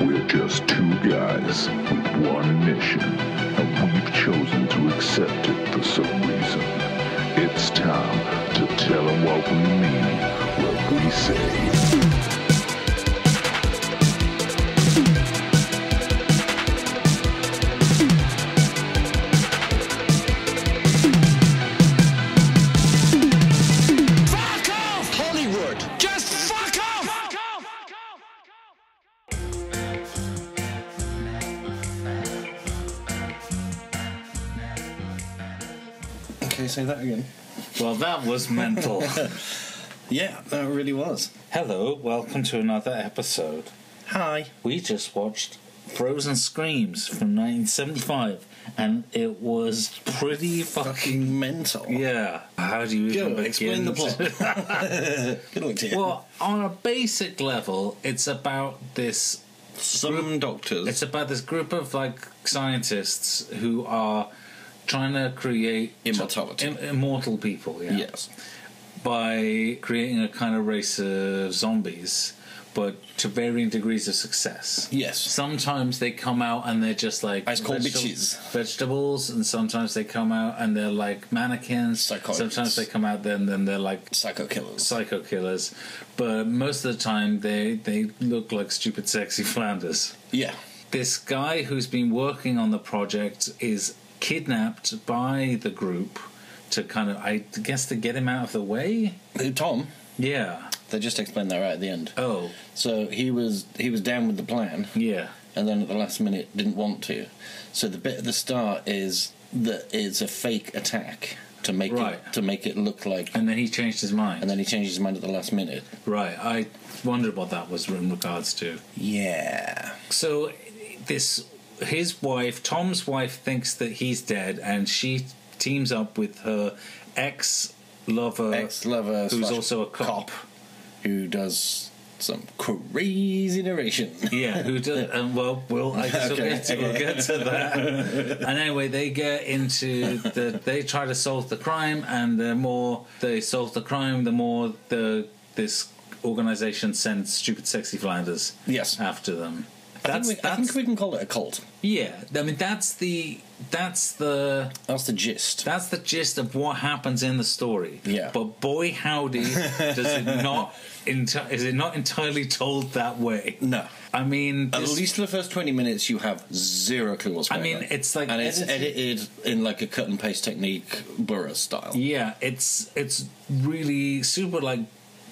We're just two guys with one mission, and we've chosen to accept it for some reason. It's time to tell them what we mean, what we say. Okay, say that again. Well, that was mental. Yeah, that really was. Hello, welcome to another episode. Hi. We just watched Frozen Screams from 1975, and it was pretty fucking. Fucking mental. Yeah. How do you even Go, explain the plot. Good luck to you. well, on a basic level, it's about this. Some doctors. It's about this group of like scientists who are trying to create Immortality. im- immortal people. Yeah. yes. by creating a kind of race of zombies, but to varying degrees of success. Yes. Sometimes they come out and they're just like Ice cold bitches. vegetables, and sometimes they come out and they're like mannequins. Sometimes they come out then then they're like Psycho killers. psycho killers, but most of the time they they look like stupid sexy Flanders. yeah. This guy who's been working on the project is kidnapped by the group to kind of I guess to get him out of the way. Tom, Yeah. they just explained that right at the end. Oh, So he was he was down with the plan, yeah. and then at the last minute didn't want to. So the bit at the start is that it's a fake attack to make Right. it to make it look like, And then he changed his mind. and then he changed his mind at the last minute. right. I wondered what that was in regards to. Yeah. So, this his wife, Tom's wife, thinks that he's dead, and she teams up with her ex lover, Ex lover, who's also a cop. who does some crazy narration. Yeah, who does? Um, well, we'll I guess we'll, get to, we'll get to that. and anyway, they get into the. They try to solve the crime, and the more they solve the crime, the more the this organization sends stupid, sexy Flanders Yes. after them. I That's think, we, I think we can call it a cult. yeah. I mean, that's the that's the That's the gist. that's the gist of what happens in the story. Yeah. But boy, howdy, does it not? Enti- is it not entirely told that way? no. I mean, At this- least for the first 20 minutes, you have zero clue what's I mean, on. it's like And it's edited- edited in like a cut and paste technique, Burroughs style. Yeah, it's it's really super like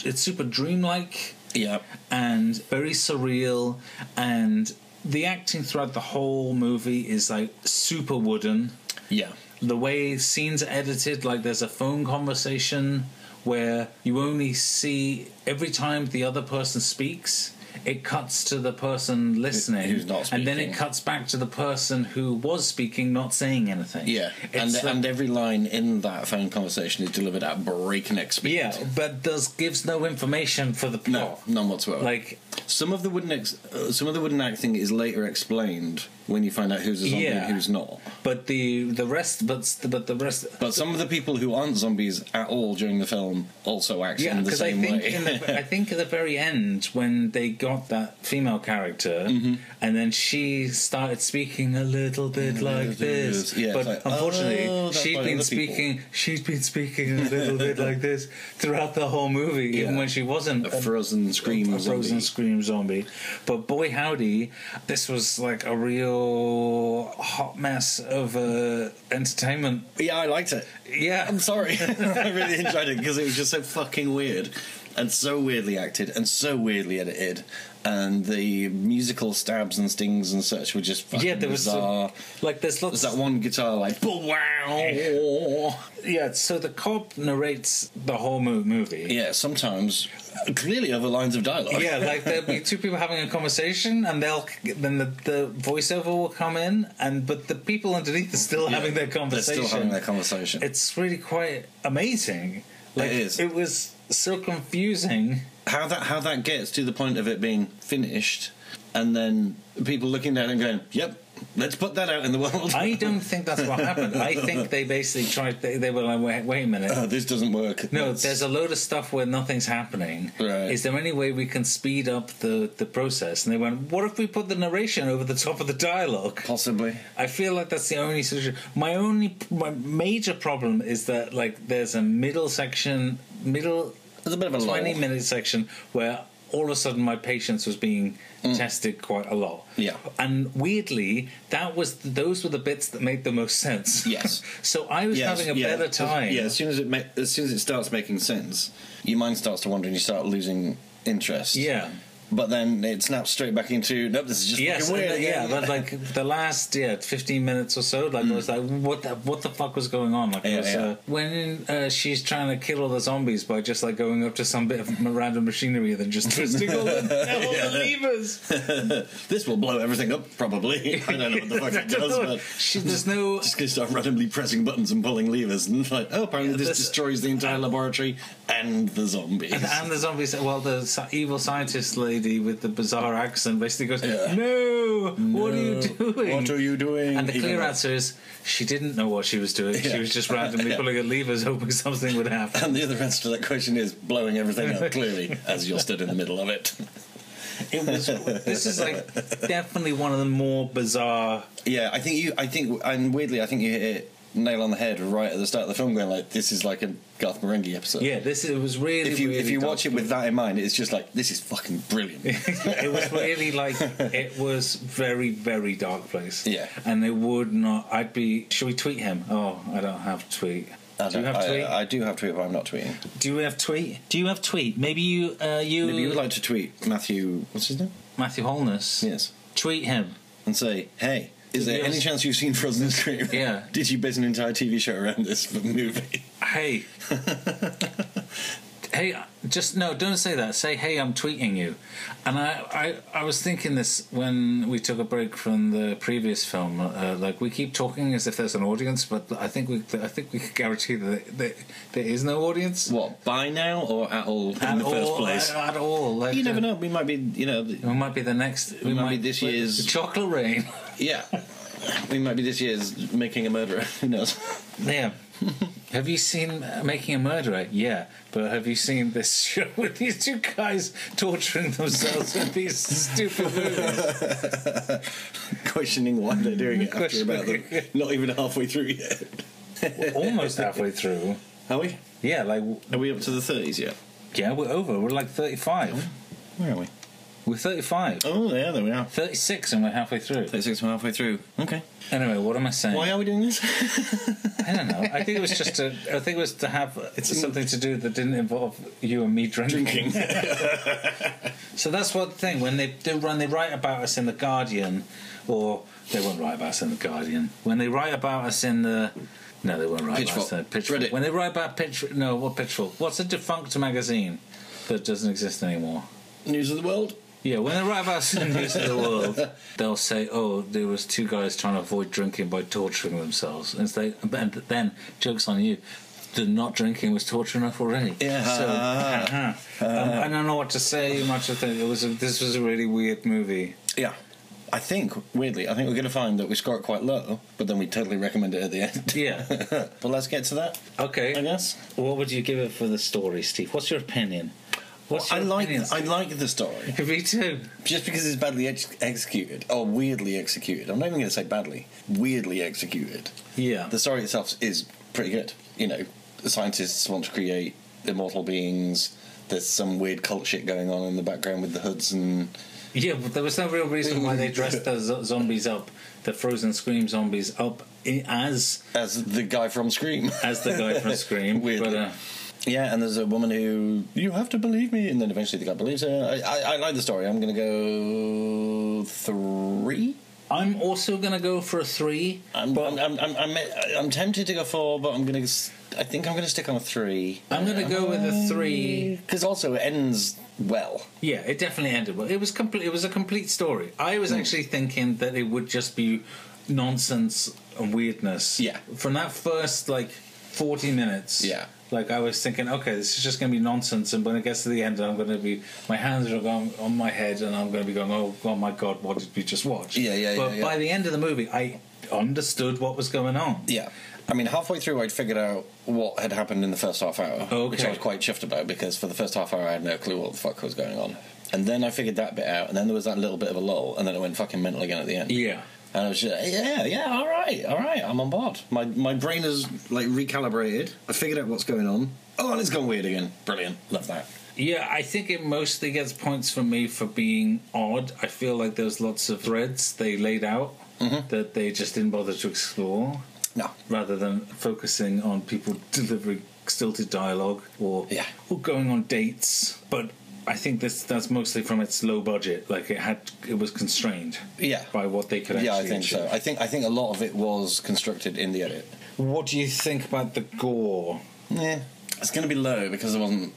it's super dreamlike Yeah. and very surreal and the acting throughout the whole movie is like super wooden. Yeah. The way scenes are edited, like there's a phone conversation where you only see every time the other person speaks, it cuts to the person listening, who's not and then it cuts back to the person who was speaking, not saying anything. Yeah. And, like- and every line in that phone conversation is delivered at breakneck speed. Yeah, but does gives no information for the plot No, none whatsoever. Like, some of the wooden ex- uh, some of the wooden acting is later explained when you find out who's a zombie Yeah. and who's not. but the the rest, but but the rest. But some of the people who aren't zombies at all during the film also act Yeah, in the because I same think way. in the, I think at the very end when they got that female character, Mm-hmm. and then she started speaking a little bit like this. Yeah, but it's like, unfortunately, oh, that's she'd been other people. speaking. She'd been speaking a little bit like this throughout the whole movie, even Yeah. when she wasn't A frozen scream a frozen zombie. scream zombie. But boy, howdy, this was like a real hot mess of uh, entertainment. yeah, I liked it. Yeah, I'm sorry. I really enjoyed it because it was just so fucking weird and so weirdly acted and so weirdly edited. And the musical stabs and stings and such were just fucking yeah. There was bizarre. some, like there's lots. There's that one guitar like wow. Yeah, so the cop narrates the whole mo- movie. Yeah, sometimes clearly other lines of dialogue. Yeah, like there'll be two people having a conversation, and they'll then the, the voiceover will come in, and but the people underneath are still having their conversation They're still having their conversation. It's really quite amazing. Like, It is. It was so confusing. how that how that gets to the point of it being finished, and then people looking down and going, "Yep, Let's put that out in the world. I don't think that's what happened. I think they basically tried. They, they were like, wait, wait a minute. oh, this doesn't work. No, Let's- there's a load of stuff where nothing's happening. Right. Is there any way we can speed up the, the process? And they went, what if we put the narration over the top of the dialogue? possibly. I feel like that's the only solution. My only, my major problem is that like there's a middle section, middle There's a bit of a twenty lull. minute section where all of a sudden my patience was being tested quite a lot. Mm. Yeah. and weirdly, that was those were the bits that made the most sense. Yes. so I was Yes, having a yeah, better time. Yeah, as soon as it ma- as soon as it starts making sense, your mind starts to wander and you start losing interest. Yeah. But then it snaps straight back into nope. This is just Yes, weird. and, uh, yeah, but like the last yeah fifteen minutes or so, like I was like, what the what the fuck was going on? Like it Yeah, was, yeah. Uh, when uh, she's trying to kill all the zombies by just like going up to some bit of random machinery and then just twisting all the, all the levers. this will blow everything up. Probably. I don't know what the fuck it does, but She, there's no just gonna start randomly pressing buttons and pulling levers, and like, oh, apparently this, this- destroys the entire laboratory and the zombies. And, and the zombies, well, the sci- evil scientist lady with the bizarre accent basically goes, Yeah. "No, what are you doing? What are you doing? And the Even clear though- answer is she didn't know what she was doing. She was just randomly Yeah. pulling at levers, hoping something would happen. And the other answer to that question is blowing everything up clearly as you're stood in the middle of it. It was. This is like definitely one of the more bizarre. Yeah, I think you. I think, and weirdly, I think you hit it nail on the head right at the start of the film, going like, "This is like a Garth Marenghi episode." Yeah, this it was really. If you really if you watch it with that in mind, it's just like this is fucking brilliant. it was really like it was very very dark place. Yeah. and it would not. I'd be. Should we tweet him? Oh, I don't have tweet. I Do you have I, tweet? I do have tweet, but I'm not tweeting. Do you have tweet? Do you have tweet? Maybe you. Uh, you. Maybe you would like to tweet Matthew. What's his name? Matthew Holness. Yes, Tweet him. and say, "Hey, is there any chance you've seen Frozen Scream? Yeah. Did you base an entire TV show around this movie? Hey. hey, just no, don't say that. Say, hey, I'm tweeting you. And I, I, I was thinking this when we took a break from the previous film. Uh, like we keep talking as if there's an audience, but I think we, I think we could guarantee that there, there is no audience What by now or at all in at the all. first place? At, at all. Like, you never uh, know. We might be, you know, We might be the next. We might be this year's- chocolate rain. yeah. We might be this year's making a murderer. Who knows? Yeah. have you seen uh, Making a Murderer? Yeah. But have you seen this show with these two guys torturing themselves with these stupid movies? Questioning why they're doing it after about the, Questioning- not even halfway through yet. Almost halfway through. Are we? Yeah, like, Are we up to the thirties yet? yeah, we're over. We're like 35. Where are we? We're 35. Oh, yeah, there we are. 36 and we're halfway through. Thirty-six and we're halfway through. Okay. Anyway, what am I saying? Why are we doing this? I don't know. I think it was just to. I think it was to have it's something to do that didn't involve you and me drinking. Drinking. So that's one thing when they do when they write about us in the Guardian, or they won't write about us in the Guardian. When they write about us in the no, they won't write about us in the Pitchfork. Pitchfork. Reddit. When they write about Pitchfork, no, what Pitchfork? What's a defunct magazine that doesn't exist anymore? News of the world. Yeah, when about us in News of the World, they'll say, "Oh, there was two guys trying to avoid drinking by torturing themselves," and they, and then jokes on you. The not drinking was torture enough already. Yeah. So um, I don't know what to say. Much of it. It was. A, this was a really weird movie. Yeah. I think, weirdly, I think we're going to find that we score it quite low, but then we totally recommend it at the end. Yeah. but let's get to that, Okay. I guess. What would you give it for the story, Steve? What's your opinion? I like I like the story Me too. just because it's badly ex- executed or weirdly executed. I'm not even going to say badly. Weirdly executed. Yeah. The story itself is pretty good. You know, the scientists want to create immortal beings. There's some weird cult shit going on in the background with the hoods and Yeah, but there was no real reason why they dressed the zo- zombies up, the frozen scream zombies up as as the guy from Scream. as the guy from Scream. Weirdly. but, uh, Yeah, and there's a woman who you have to believe me, and then eventually the guy believes her. I, I, I like the story. I'm going to go three. I'm also gonna go for a three. I'm, I'm, I'm, I'm, I'm, I'm tempted to go four, but I'm going to. I think I'm going to stick on a three. I'm gonna go with a three. Uh, because also it ends well. Yeah, it definitely ended well. It was complete. It was a complete story. I was hmm. actually thinking that it would just be nonsense and weirdness. Yeah. From that first like forty minutes. Yeah. Like I was thinking, okay, this is just going to be nonsense, and when it gets to the end, I'm going to be my hands are going on my head, and I'm going to be going, oh, oh my god, what did we just watch? Yeah, yeah, But yeah, yeah. by the end of the movie, I understood what was going on. Yeah. I mean, halfway through, I'd figured out what had happened in the first half hour, which I was quite chuffed about because for the first half hour, I had no clue what the fuck was going on. And then I figured that bit out, and then there was that little bit of a lull, and then it went fucking mental again at the end. Yeah. And I was just, yeah, yeah, all right, all right, I'm on board. My my brain is like recalibrated. I figured out what's going on. Oh, and it's gone weird again. Brilliant, love that. Yeah, I think it mostly gets points from me for being odd. I feel like there's lots of threads they laid out Mm-hmm. that they just didn't bother to explore, No, rather than focusing on people delivering stilted dialogue or Yeah. or going on dates. But I think this that's mostly from its low budget. Like it had, it was constrained yeah, by what they could. yeah, I actually think so. I think I think a lot of it was constructed in the edit. What do you think about the gore? Yeah, it's going to be low because there wasn't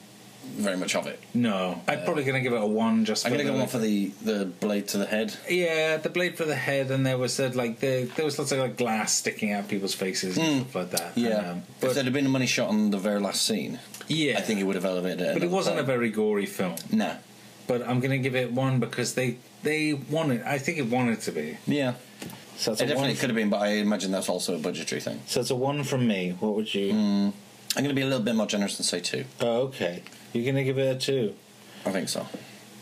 very much of it. No, I'm probably going to give it a one. Just I'm for going to the- go one for the the blade to the head. Yeah, the blade for the head, and there was uh, like the, there was lots of like glass sticking out people's faces and stuff like that. Yeah, um, if but there'd have been a money shot on the very last scene, yeah, I think it would have elevated it. But it wasn't a very gory film. no. But I'm going to give it one because they they wanted. I think it wanted to be. Yeah, So it's it a definitely one. could have been, but I imagine that's also a budgetary thing. So it's a one from me. What would you? I'm going to be a little bit more generous and say two. Oh, okay. You're going to give it a two. I think so.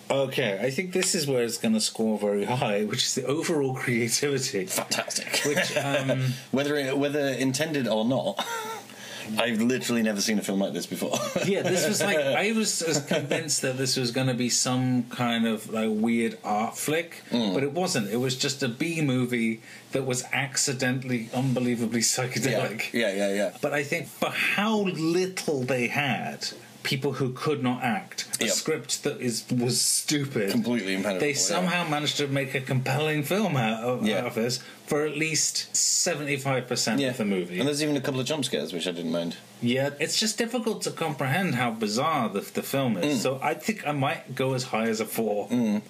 Okay, I think this is where it's going to score very high, which is the overall creativity. Fantastic. Which um, whether it, whether intended or not, I've literally never seen a film like this before. yeah, this was like I was convinced that this was going to be some kind of like weird art flick, Mm. but it wasn't. It was just a B movie that was accidentally unbelievably yeah, psychedelic. yeah, yeah, yeah. But I think for how little they had, people who could not act, a Yep. script that is was stupid, Completely impenetrable. they yeah. somehow managed to make a compelling film out of, Yeah. out of this for at least seventy five percent yeah. of the movie. And there's even a couple of jump scares, which I didn't mind. Yeah, it's just difficult to comprehend how bizarre the, the film is. Mm. So I think I might go as high as a four.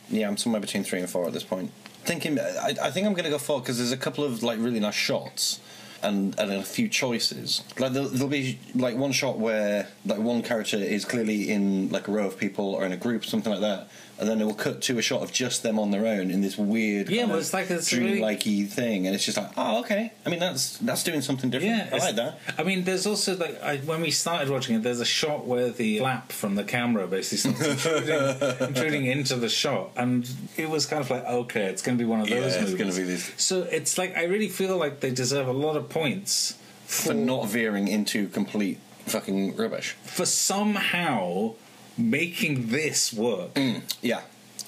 Yeah, I'm somewhere between three and four at this point. Thinking, I, I think I'm going to go four because there's a couple of like really nice shots. And, and a few choices. Like there'll, there'll be like one shot where like one character is clearly in like a row of people or in a group, something like that, and then it will cut to a shot of just them on their own in this weird, Yeah, well, it's like really- dream-likey thing, and it's just like, oh, okay. I mean, that's that's doing something different. Yeah, I like that. I mean, there's also like I, when we started watching it, there's a shot where the flap from the camera basically starts intruding, intruding into the shot, and it was kind of like, okay, it's going to be one of Yeah, those it's movies. gonna be this- So it's like I really feel like they deserve a lot of points For not veering into complete fucking rubbish. for somehow making this work. Yeah,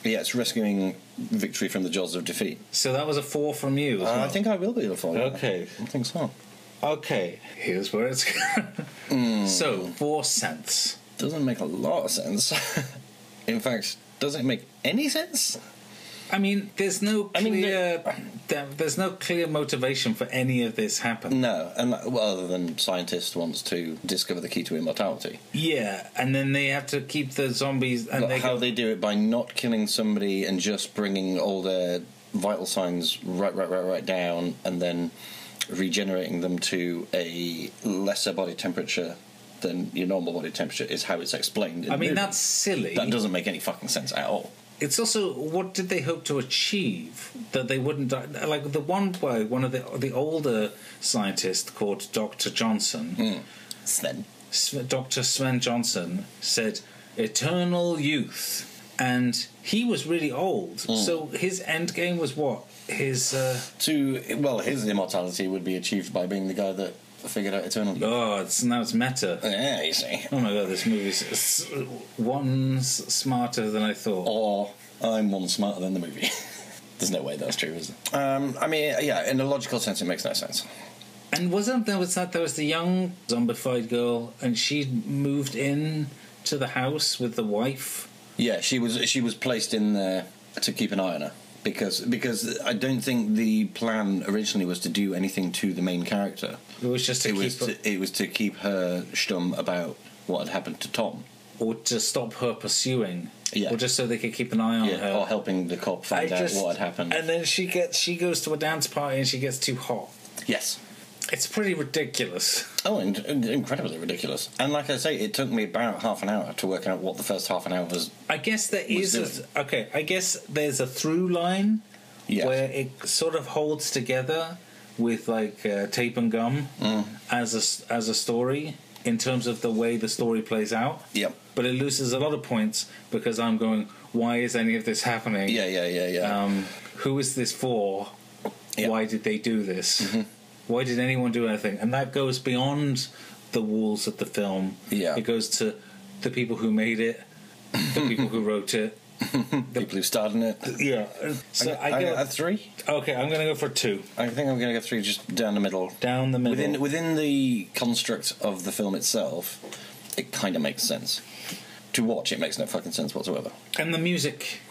yeah, it's rescuing victory from the jaws of defeat. So that was a four from you. Uh, well. I think I will be a four. Okay. I think so. Okay, here's where it's. Hmm. So four cents. Doesn't make a lot of sense. In fact, does it make any sense? I mean, there's no I mean, clear. there- there's no clear motivation for any of this happening. No, and well, other than scientist wants to discover the key to immortality. Yeah, and then they have to keep the zombies, and they how go. they do it by not killing somebody and just bringing all their vital signs right, right, right, right down, and then regenerating them to a lesser body temperature than your normal body temperature is how it's explained. In I mean, that's silly. that doesn't make any fucking sense at all. It's also what did they hope to achieve that they wouldn't die? Like the one by one of the the older scientists called Doctor Johnson. Sven. Dr. Sven Johnson said eternal youth. And he was really old. Hmm. So his end game was what? His. Uh, To well, his immortality would be achieved by being the guy that figured out eternal. oh, it's, now it's meta. Yeah, you see. Oh my god, this movie's s- one s- smarter than I thought. Or I'm one smarter than the movie. There's no way that's true, is it? Um, I mean, yeah, in a logical sense, it makes no sense. And wasn't there was that there was the young zombified girl, and she moved in to the house with the wife. Yeah, she was she was placed in there to keep an eye on her because because I don't think the plan originally was to do anything to the main character. It was just to It keep was to, it was to keep her stum about what had happened to Tom. or to stop her pursuing, Yeah. or just so they could keep an eye on Yeah, her. or helping the cop find I out just- what had happened. And then she gets she goes to a dance party and she gets too hot. yes, It's pretty ridiculous. Oh, and incredibly ridiculous. And like I say, it took me about half an hour to work out what the first half an hour was. I guess there Was is a, okay. I guess there's a through line Yes. where it sort of holds together with like uh, tape and gum Mm. as a s- as a story in terms of the way the story plays out. Yep. But it loses a lot of points because I'm going. Why is any of this happening? Yeah, yeah, yeah, yeah. Um, who is this for? Yeah. Why did they do this? Why did anyone do anything? And that goes beyond the walls of the film. Yeah. It goes to the people who made it, the people who wrote it. the People who starred in it. Yeah. So I, I, I, go. a three. okay, I'm going to go for two. I think I'm going to go three, just down the middle. Down the middle. Within within the construct of the film itself, it kind of makes sense. To watch, it makes no fucking sense whatsoever. and the music.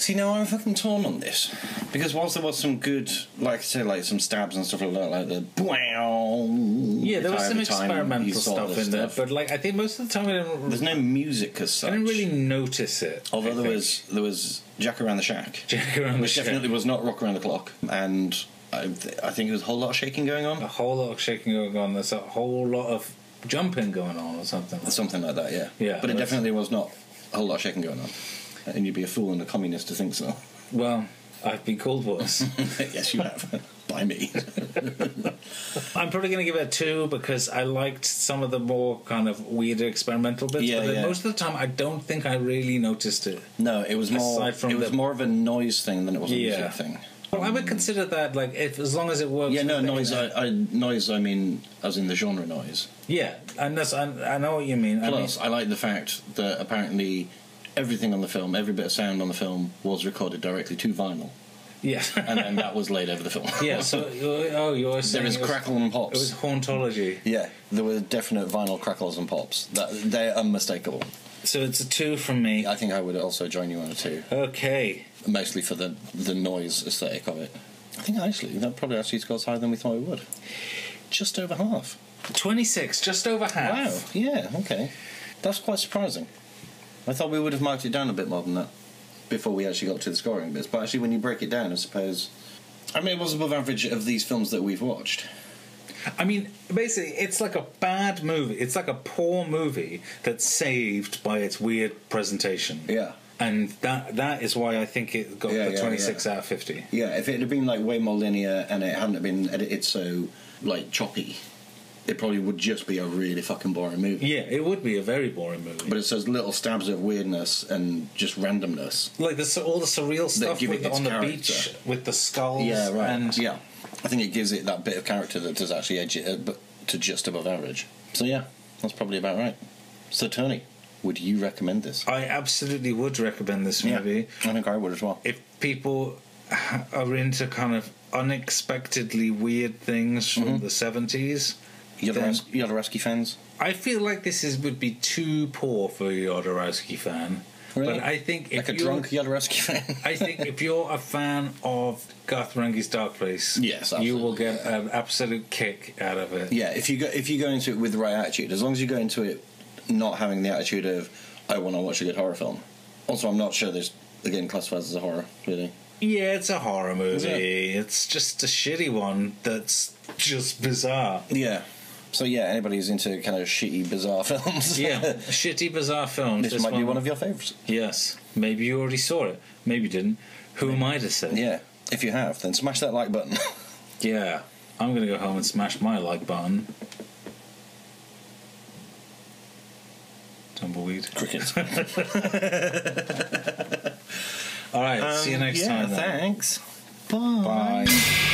See, now I'm fucking torn on this because whilst there was some good, like I say, like some stabs and stuff like that, like the wow. Yeah, there was some every time you experimental stuff in there, but like I think most of the time I didn't. there's no music as such. I didn't really notice it. Although I there think. was there was Jack around the Shack, Jack Around the which Shack. definitely was not Rock Around the Clock, and I, I think there was a whole lot of shaking going on. a whole lot of shaking going on. There's a whole lot of jumping going on, or something. Like something like that. Yeah, Yeah, but it definitely was not a whole lot of shaking going on, and you'd be a fool and a communist to think so. Well, I've been called worse. yes, you have by me. I'm probably going to give it a two because I liked some of the more kind of weirder experimental bits. Yeah, but yeah. most of the time, I don't think I really noticed it. No, it was more. It was the- more of a noise thing than it was a Yeah. music thing. Well, I would consider that like if as long as it works. Yeah, no noise. I, I noise. I mean, as in the genre noise. Yeah, and that's I, I know what you mean. Plus, I I like the fact that apparently everything on the film, every bit of sound on the film, was recorded directly to vinyl, Yes, and then that was laid over the film. yeah. So oh, you're saying there is it was, crackle and It pops. was hauntology. yeah, there were definite vinyl crackles and pops. That they're unmistakable. So it's a two from me. I think I would also join you on a two, Okay. mostly for the the noise aesthetic of it. I think actually that probably actually scores higher than we thought it would. Just over half. 26, just over half. Wow. Yeah. Okay. That's quite surprising. I thought we would have marked it down a bit more than that before we actually got to the scoring bits. But actually, when you break it down, I suppose. I mean, it was above average of these films that we've watched. I mean, basically, it's like a bad movie. It's like a poor movie that's saved by its weird presentation. Yeah. And that that is why I think it got Yeah, the yeah, 26 yeah. out of 50. Yeah. If it had been like way more linear and it hadn't been edited so like choppy, it probably would just be a really fucking boring movie. Yeah, it would be a very boring movie. But it's those little stabs of weirdness and just randomness. like the, all the surreal stuff with, on the beach with the skulls. Yeah, right. And yeah, I think it gives it that bit of character that does actually edge it but to just above average. So yeah, that's probably about right. So Tony, would you recommend this? I absolutely would recommend this movie. I think I would as well. if people are into kind of unexpectedly weird things from Mm-hmm. the 70s, then Yodoras- fans. I feel like this is would be too poor for a Jodorowsky fan. Really? But I think if Like a you're, drunk Jodorowsky fan. I think if you're a fan of Garth Marenghi's Dark Place, Yes, you will get an absolute kick out of it. yeah, if you go if you go into it with the right attitude, as long as you go into it not having the attitude of I want to watch a good horror film. Also, I'm not sure this again classifies as a horror really. Yeah, it's a horror movie. It? It's just a shitty one that's just bizarre. Yeah. So yeah, anybody who's into kind of shitty, bizarre films, Yeah, shitty, bizarre films. this, might be one of your favourites. Yes. Maybe you already saw it. Maybe you didn't. Who am I to say? Yeah. If you have, then smash that like button. Yeah. I'm going to go home and smash my like button. Tumbleweed. Cricket. All right. see you next Um, yeah, time. then. Thanks. Bye. Bye.